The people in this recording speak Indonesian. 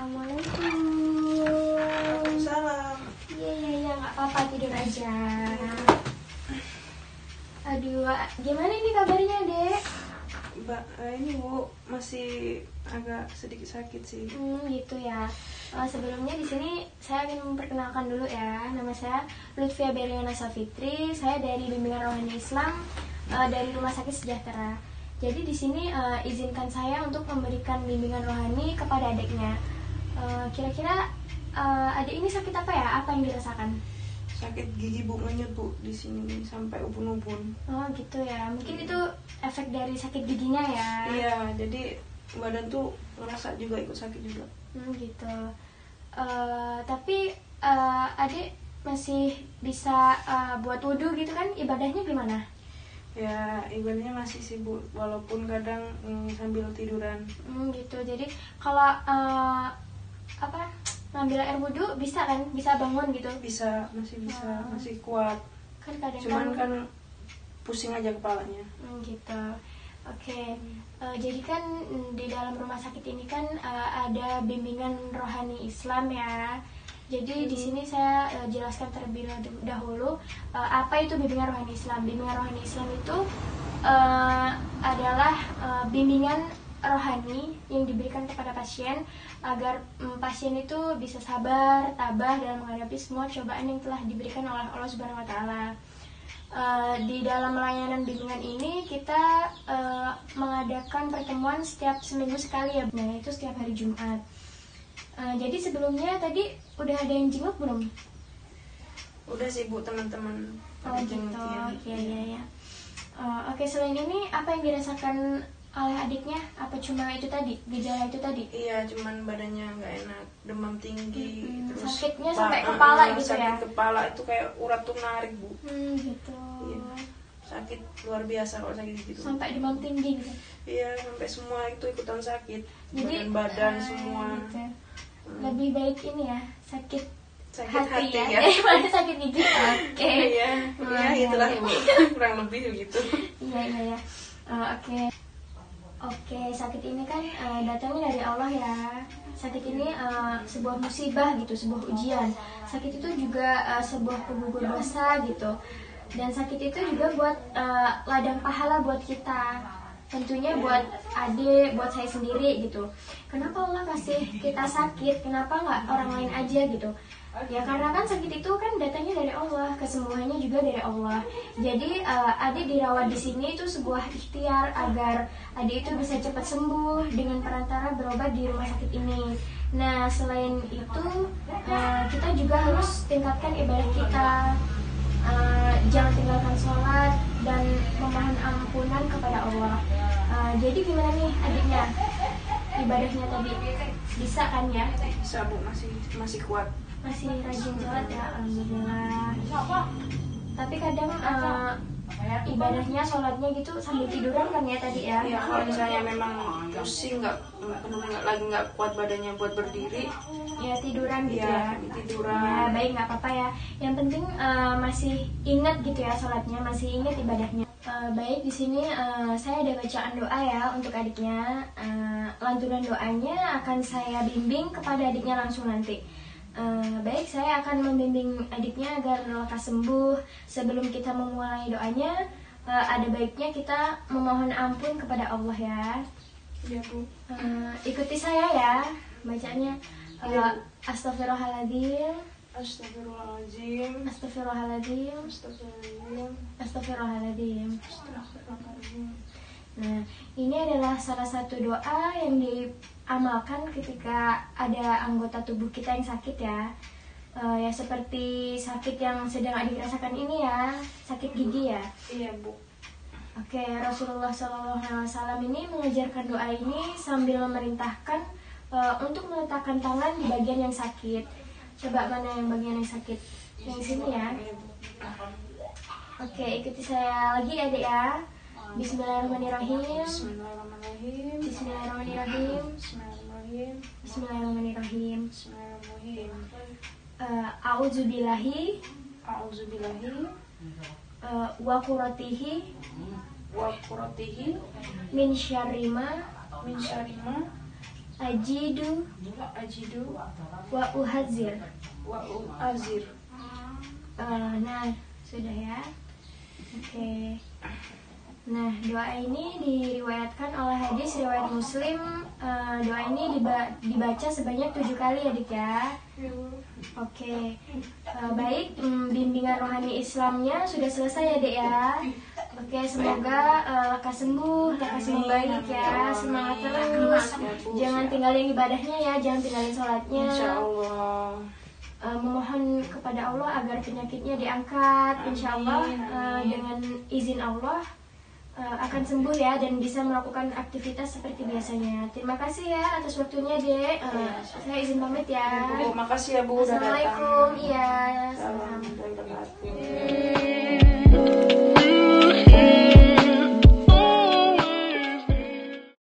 Assalamualaikum. Salam. Iya iya iya nggak apa-apa tidur aja. Aduh, gimana ini kabarnya dek? Mbak, ini bu masih agak sedikit sakit sih. Hmm, gitu ya. Uh, sebelumnya di sini saya ingin memperkenalkan dulu ya. Nama saya Lutfia Beriana Safitri. Saya dari Bimbingan Rohani Islam uh, dari Rumah Sakit Sejahtera. Jadi di sini uh, izinkan saya untuk memberikan bimbingan rohani kepada adiknya. Eh, Kira-kira eh, adik ini sakit apa ya? Apa yang dirasakan? Sakit gigi Bu ngenyut Bu di sini sampai ubun-ubun. Oh gitu ya. Mungkin itu efek dari sakit giginya ya. Iya, jadi badan tuh ngerasa juga ikut sakit juga. Hmm, gitu. Eh, tapi eh, adik masih bisa eh, buat wudhu gitu kan? Ibadahnya gimana? Ya, ibadahnya masih sibuk walaupun kadang mm, sambil tiduran. Hmm, gitu. Jadi kalau eh, apa ngambil air wudhu bisa kan? Bisa bangun gitu? Bisa, masih bisa, Oh. masih kuat. Kan kadang Cuman kan pusing aja kepalanya. Hmm, gitu. Oke. Eh, jadi kan mm, di dalam rumah sakit ini kan eh, ada bimbingan rohani Islam ya. Jadi di sini saya eh, jelaskan terlebih dahulu eh, apa itu bimbingan rohani Islam. Bimbingan rohani Islam itu eh, adalah eh, bimbingan rohani yang diberikan kepada pasien agar mm, pasien itu bisa sabar, tabah dalam menghadapi semua cobaan yang telah diberikan oleh Allah Subhanahu wa taala. Eh, di dalam layanan bimbingan ini kita eh, mengadakan pertemuan setiap seminggu sekali ya, nah itu setiap hari Jumat. Eh, jadi sebelumnya tadi udah ada yang jenguk belum? Udah sih Bu teman-teman. Oh gitu, jengukin. iya iya ya. Eh, Oke selain ini apa yang dirasakan oleh adiknya? Apa cuma itu tadi gejala itu tadi? Iya, cuman badannya nggak enak, demam tinggi, Mm-mm, terus sakitnya pa- sampai eh, kepala eh, gitu sakit ya? kepala itu kayak urat tuh narik bu, Hmm gitu. Iya. sakit luar biasa kalau sakit gitu. Sampai demam tinggi gitu. Iya, sampai semua itu ikutan sakit, Jadi badan-badan eh, semua, gitu. Hmm. Lebih baik ini ya sakit sakit hati, hati, ya, ya. daripada sakit gigi. Oke. Iya, iya, Lumayan itulah ya. bu, kurang lebih begitu. Iya iya ya. Eh, Oke. Oke, sakit ini kan eh, datangnya dari Allah ya. Sakit ini eh, sebuah musibah gitu, sebuah ujian. Sakit itu juga eh, sebuah penggugur dosa gitu. Dan sakit itu juga buat eh, ladang pahala buat kita. Tentunya buat adik, buat saya sendiri gitu. Kenapa Allah kasih kita sakit? Kenapa nggak orang lain aja gitu? Ya karena kan sakit itu kan datangnya dari Allah, kesembuhannya juga dari Allah. Jadi eh, adik dirawat di sini itu sebuah ikhtiar agar adik itu bisa cepat sembuh dengan perantara berobat di rumah sakit ini. Nah selain itu eh, kita juga harus tingkatkan ibadah kita, Eh, jangan tinggalkan sholat dan memohon ampunan kepada Allah. Eh, jadi gimana nih adiknya ibadahnya tadi bisa kan ya? Bisa bu, masih masih kuat. Masih rajin sholat ya alhamdulillah. Tapi kadang eh, ibadahnya sholatnya gitu sambil tiduran kan ya tadi ya? Ya kalau misalnya memang pusing nggak nggak lagi nggak kuat badannya buat berdiri, ya tiduran gitu ya, ya ya tiduran. baik nggak apa-apa ya. Yang penting eh, masih ingat gitu ya sholatnya masih ingat ibadahnya. Eh, baik di sini eh, saya ada bacaan doa ya untuk adiknya. Eh, lantunan doanya akan saya bimbing kepada adiknya langsung nanti Eh, baik saya akan membimbing adiknya agar lekas sembuh sebelum kita memulai doanya eh, ada baiknya kita memohon ampun kepada Allah ya Iya bu. Eh, ikuti saya ya bacanya Iya. Astagfirullahaladzim Astagfirullahaladzim. Astagfirullahaladzim Astagfirullahaladzim. Astagfirullahaladzim Astagfirullahaladzim. Nah ini adalah salah satu doa yang diamalkan ketika ada anggota tubuh kita yang sakit ya Eh, Ya seperti sakit yang sedang adik rasakan ini ya Sakit gigi ya Iya bu. Oke, Rasulullah SAW ini mengajarkan doa ini sambil memerintahkan eh, untuk meletakkan tangan di bagian yang sakit. Coba mana yang bagian yang sakit? Yang sini ya. Iya. Oke, ikuti saya lagi ya, Dek ya. Bismillahirrahmanirrahim. Bismillahirrahmanirrahim. Bismillahirrahmanirrahim. Bismillahirrahmanirrahim. Bismillahirrahmanirrahim. Bismillahirrahmanirrahim. Eh, A'udzubillahi A'udzubillahi eh, wa qurratihi wa qurratihi min syarri ma min syarri ma ajidu ajidu wa uhadzir. wa uazir. Eh, nah, sudah ya. Oke. Nah, doa ini diriwayatkan oleh hadis riwayat Muslim. Eh, doa ini diba- dibaca sebanyak tujuh kali ya, Dik ya. Oke, Eh, baik. mm, bimbingan rohani Islamnya sudah selesai ya, Dek ya. Oke, semoga eh, lekas sembuh, lekas membaik ya. Semangat terus. Ya. Jangan tinggalin ibadahnya ya, jangan tinggalin sholatnya. Insya Allah. Eh, memohon kepada Allah agar penyakitnya diangkat, insya Allah eh, dengan izin Allah Eh, akan sembuh ya dan bisa melakukan aktivitas seperti biasanya. Terima kasih ya atas waktunya, Dek. Uh, saya izin pamit ya. Bu, makasih ya, Bu. Assalamualaikum. Iya. Salam dan